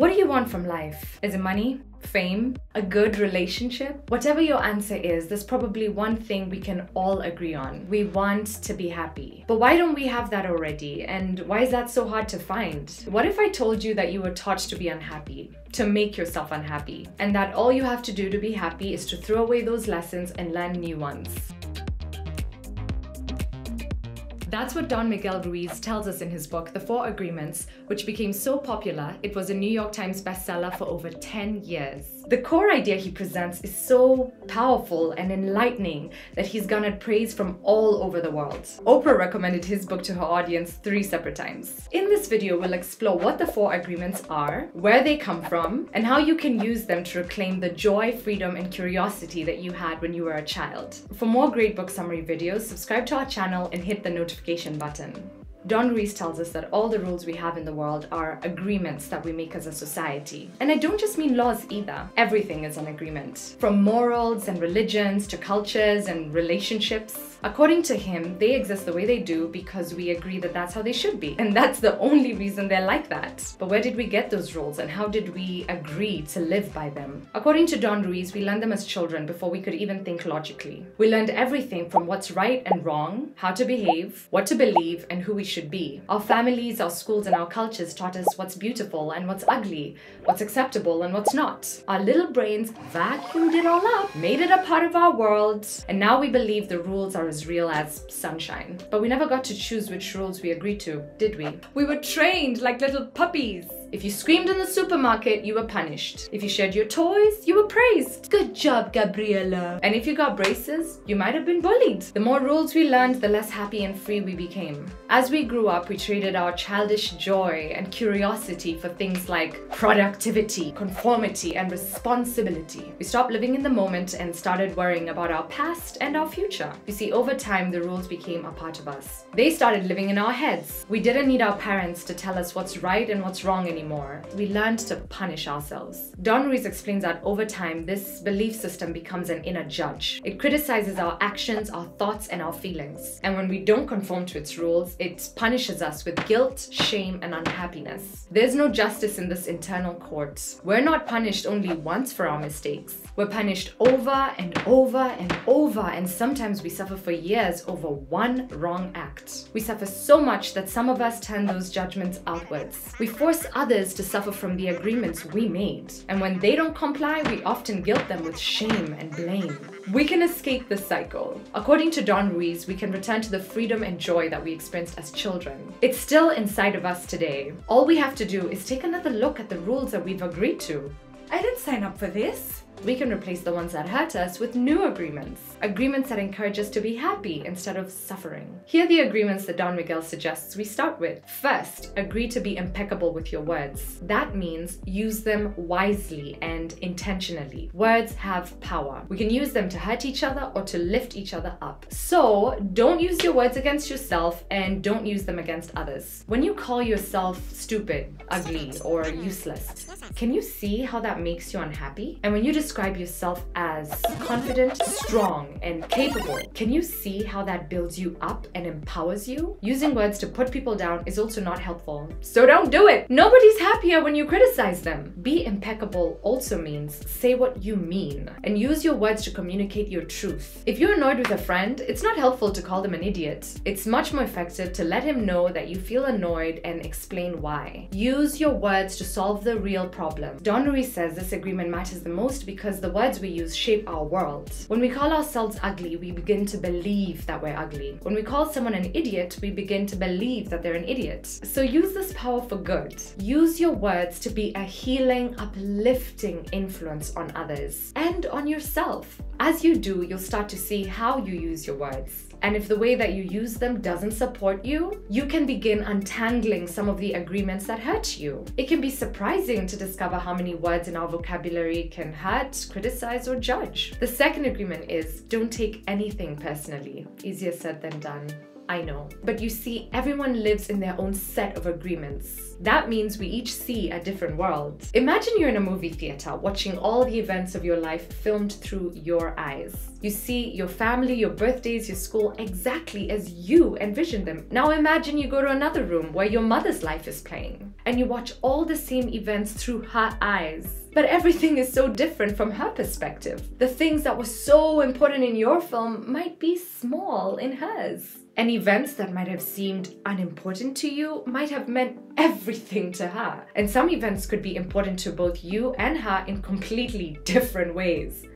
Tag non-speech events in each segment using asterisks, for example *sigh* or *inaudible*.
What do you want from life? Is it money? Fame? A good relationship? Whatever your answer is, there's probably one thing we can all agree on. We want to be happy. But why don't we have that already? And why is that so hard to find? What if I told you that you were taught to be unhappy, to make yourself unhappy, and that all you have to do to be happy is to throw away those lessons and learn new ones? That's what Don Miguel Ruiz tells us in his book, The Four Agreements, which became so popular it was a New York Times bestseller for over 10 years. The core idea he presents is so powerful and enlightening that he's garnered praise from all over the world. Oprah recommended his book to her audience three separate times. In this video, we'll explore what the four agreements are, where they come from, and how you can use them to reclaim the joy, freedom, and curiosity that you had when you were a child. For more great book summary videos, subscribe to our channel and hit the notification button. Don Ruiz tells us that all the rules we have in the world are agreements that we make as a society. And I don't just mean laws either. Everything is an agreement. From morals and religions to cultures and relationships. According to him, they exist the way they do because we agree that that's how they should be. And that's the only reason they're like that. But where did we get those rules and how did we agree to live by them? According to Don Ruiz, we learned them as children before we could even think logically. We learned everything from what's right and wrong, how to behave, what to believe, and who we should be. Our families, our schools, and our cultures taught us what's beautiful and what's ugly, what's acceptable and what's not. Our little brains vacuumed it all up, made it a part of our world, and now we believe the rules are as real as sunshine. But we never got to choose which rules we agreed to, did we? We were trained like little puppies. If you screamed in the supermarket, you were punished. If you shared your toys, you were praised. Good job, Gabriella. And if you got braces, you might have been bullied. The more rules we learned, the less happy and free we became. As we grew up, we traded our childish joy and curiosity for things like productivity, conformity, and responsibility. We stopped living in the moment and started worrying about our past and our future. You see, over time, the rules became a part of us. They started living in our heads. We didn't need our parents to tell us what's right and what's wrong anymore anymore. We learned to punish ourselves. Don Ruiz explains that over time, this belief system becomes an inner judge. It criticizes our actions, our thoughts, and our feelings. And when we don't conform to its rules, it punishes us with guilt, shame, and unhappiness. There's no justice in this internal court. We're not punished only once for our mistakes. We're punished over and over and over, and sometimes we suffer for years over one wrong act. We suffer so much that some of us turn those judgments outwards. We force others others to suffer from the agreements we made. And when they don't comply, we often guilt them with shame and blame. We can escape this cycle. According to Don Ruiz, we can return to the freedom and joy that we experienced as children. It's still inside of us today. All we have to do is take another look at the rules that we've agreed to. I sign up for this we can replace the ones that hurt us with new agreements. Agreements that encourage us to be happy instead of suffering. Here are the agreements that Don Miguel suggests we start with. First, agree to be impeccable with your words. That means use them wisely and intentionally. Words have power. We can use them to hurt each other or to lift each other up. So don't use your words against yourself and don't use them against others. When you call yourself stupid, ugly, or useless, can you see how that makes you unhappy? And when you describe yourself as confident, strong, and capable, can you see how that builds you up and empowers you? Using words to put people down is also not helpful. So don't do it! Nobody's happier when you criticize them. Be impeccable also means say what you mean and use your words to communicate your truth. If you're annoyed with a friend, it's not helpful to call them an idiot. It's much more effective to let him know that you feel annoyed and explain why. Use your words to solve the real problem. Don Ruiz says this agreement matters the most because the words we use shape our world. When we call ourselves ugly, we begin to believe that we're ugly. When we call someone an idiot, we begin to believe that they're an idiot. So use this power for good. Use your words to be a healing, uplifting influence on others and on yourself. As you do, you'll start to see how you use your words. And if the way that you use them doesn't support you, you can begin untangling some of the agreements that hurt you. It can be surprising to discover how many words in our vocabulary can hurt, criticize, or judge. The second agreement is don't take anything personally. Easier said than done. I know. But you see, everyone lives in their own set of agreements. That means we each see a different world. Imagine you're in a movie theater watching all the events of your life filmed through your eyes. You see your family, your birthdays, your school exactly as you envision them. Now imagine you go to another room where your mother's life is playing and you watch all the same events through her eyes. But everything is so different from her perspective. The things that were so important in your film might be small in hers. And events that might have seemed unimportant to you might have meant everything to her. And some events could be important to both you and her in completely different ways.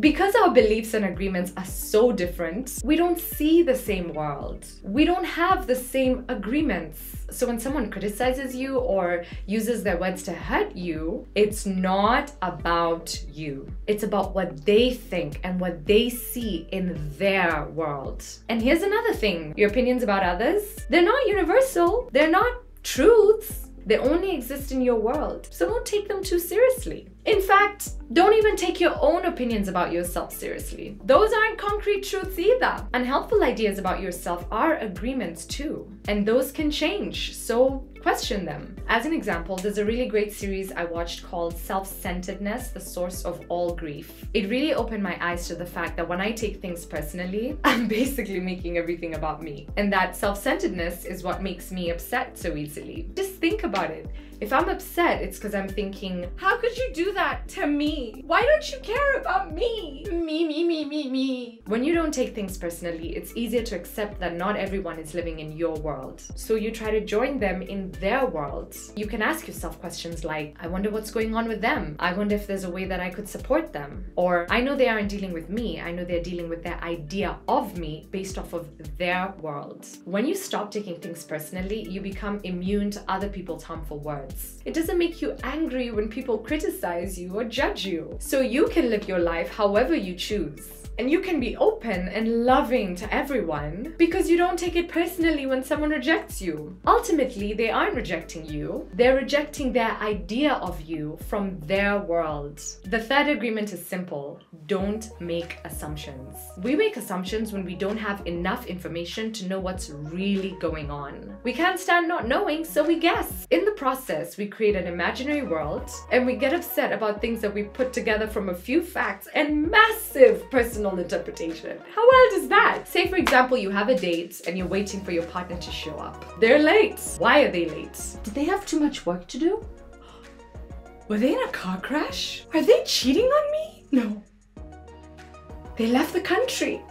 Because our beliefs and agreements are so different, we don't see the same world. We don't have the same agreements. So when someone criticizes you or uses their words to hurt you, it's not about you. It's about what they think and what they see in their world. And here's another thing your opinions about others, they're not universal, they're not truths. They only exist in your world, so don't take them too seriously. In fact, don't even take your own opinions about yourself seriously. Those aren't concrete truths either. Unhelpful ideas about yourself are agreements too, and those can change, so question them. As an example, there's a really great series I watched called Self Centeredness The Source of All Grief. It really opened my eyes to the fact that when I take things personally, *laughs* I'm basically making everything about me, and that self centeredness is what makes me upset so easily. Just think about it. If I'm upset, it's because I'm thinking, how could you do that to me? Why don't you care about me? Me, me, me, me, me. When you don't take things personally, it's easier to accept that not everyone is living in your world. So you try to join them in their world. You can ask yourself questions like, I wonder what's going on with them. I wonder if there's a way that I could support them. Or, I know they aren't dealing with me. I know they're dealing with their idea of me based off of their world. When you stop taking things personally, you become immune to other people's harmful words. It doesn't make you angry when people criticize you or judge you. So you can live your life however you choose. And you can be open and loving to everyone because you don't take it personally when someone rejects you. Ultimately, they aren't rejecting you, they're rejecting their idea of you from their world. The third agreement is simple don't make assumptions. We make assumptions when we don't have enough information to know what's really going on. We can't stand not knowing, so we guess. In the process, we create an imaginary world and we get upset about things that we put together from a few facts and massive personal personal interpretation. How well is that? Say, for example, you have a date and you're waiting for your partner to show up. They're late. Why are they late? Did they have too much work to do? *gasps* Were they in a car crash? Are they cheating on me? No. They left the country.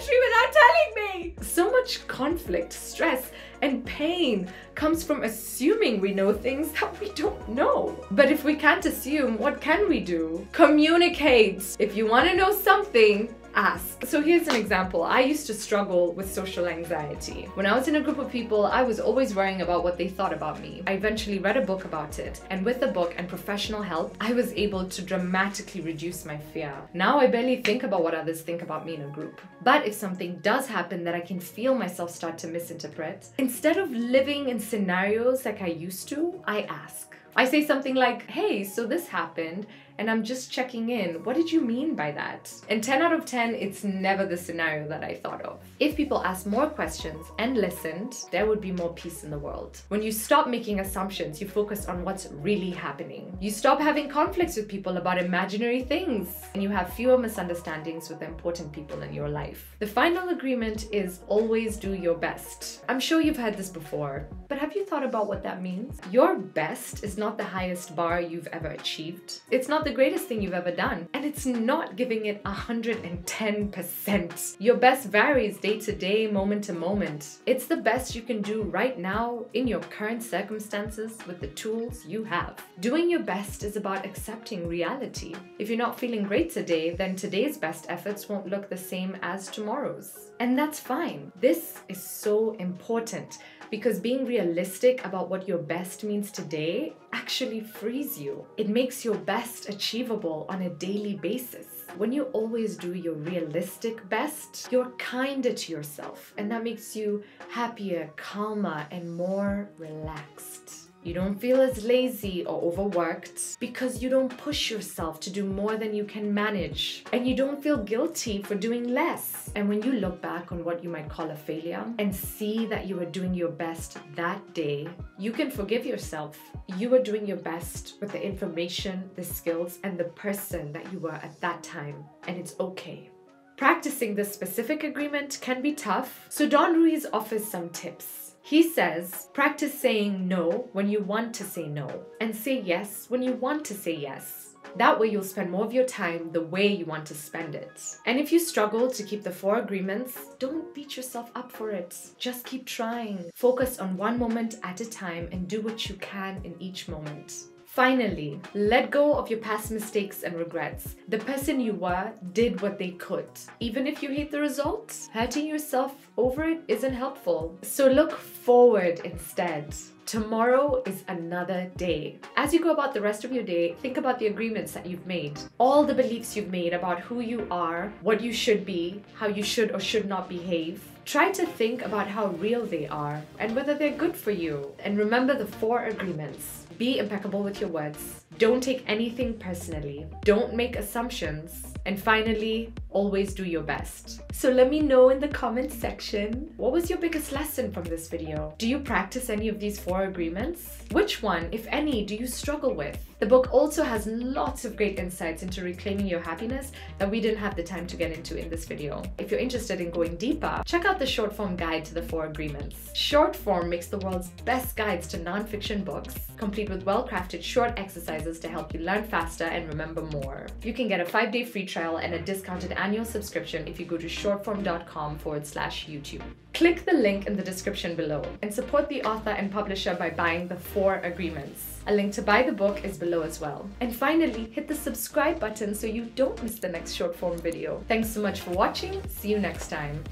Country without telling me? So much conflict, stress, and pain comes from assuming we know things *laughs* that we don't know. But if we can't assume, what can we do? Communicate. If you want to know something, ask. So here's an example. I used to struggle with social anxiety. When I was in a group of people, I was always worrying about what they thought about me. I eventually read a book about it, and with the book and professional help, I was able to dramatically reduce my fear. Now I barely think about what others think about me in a group. But if something does happen that I can feel myself start to misinterpret, instead of living in scenarios like I used to, I ask. I say something like, hey, so this happened, and I'm just checking in. What did you mean by that? And 10 out of 10, it's never the scenario that I thought of. If people asked more questions and listened, there would be more peace in the world. When you stop making assumptions, you focus on what's really happening. You stop having conflicts with people about imaginary things, and you have fewer misunderstandings with important people in your life. The final agreement is always do your best. I'm sure you've heard this before, but have you thought about what that means? Your best is not the highest bar you've ever achieved. It's not the the greatest thing you've ever done. And it's not giving it 110%. Your best varies day to day, moment to moment. It's the best you can do right now in your current circumstances with the tools you have. Doing your best is about accepting reality. If you're not feeling great today, then today's best efforts won't look the same as tomorrow's. And that's fine. This is so important because being realistic about what your best means today actually frees you. It makes your best achievable on a daily basis. When you always do your realistic best, you're kinder to yourself, and that makes you happier, calmer, and more relaxed. You don't feel as lazy or overworked because you don't push yourself to do more than you can manage. And you don't feel guilty for doing less. And when you look back on what you might call a failure and see that you were doing your best that day, you can forgive yourself. You were doing your best with the information, the skills, and the person that you were at that time. And it's okay. Practicing this specific agreement can be tough, so Don Ruiz offers some tips. He says, practice saying no when you want to say no, and say yes when you want to say yes. That way, you'll spend more of your time the way you want to spend it. And if you struggle to keep the four agreements, don't beat yourself up for it. Just keep trying. Focus on one moment at a time and do what you can in each moment. Finally, let go of your past mistakes and regrets. The person you were did what they could. Even if you hate the results, hurting yourself over it isn't helpful. So look forward instead. Tomorrow is another day. As you go about the rest of your day, think about the agreements that you've made, all the beliefs you've made about who you are, what you should be, how you should or should not behave. Try to think about how real they are and whether they're good for you. And remember the four agreements. Be impeccable with your words. Don't take anything personally. Don't make assumptions. And finally, always do your best. So let me know in the comments section, what was your biggest lesson from this video? Do you practice any of these four agreements? Which one, if any, do you struggle with? The book also has lots of great insights into reclaiming your happiness that we didn't have the time to get into in this video. If you're interested in going deeper, check out the Shortform guide to the four agreements. Shortform makes the world's best guides to nonfiction books, complete with well-crafted short exercises to help you learn faster and remember more. You can get a five-day free trial and a discounted annual subscription if you go to shortform.com forward slash YouTube. Click the link in the description below and support the author and publisher by buying the four agreements. A link to buy the book is below as well. And finally, hit the subscribe button so you don't miss the next Shortform video. Thanks so much for watching. See you next time.